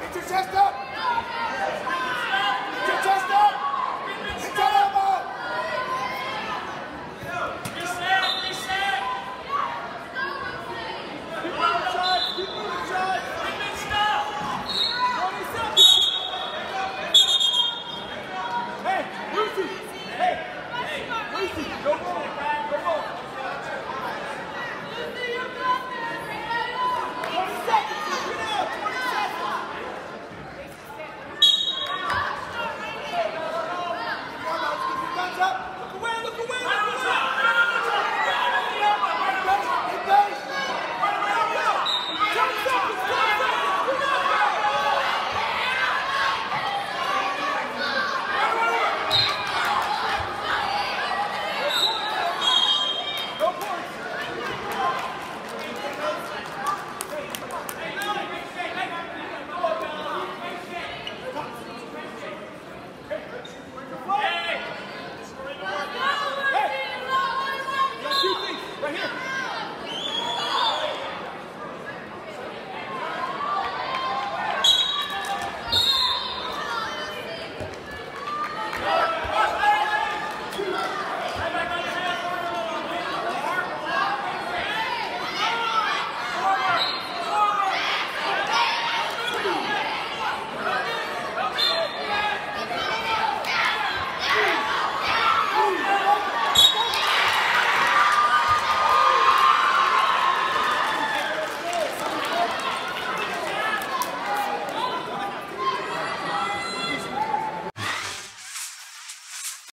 Get your chest up.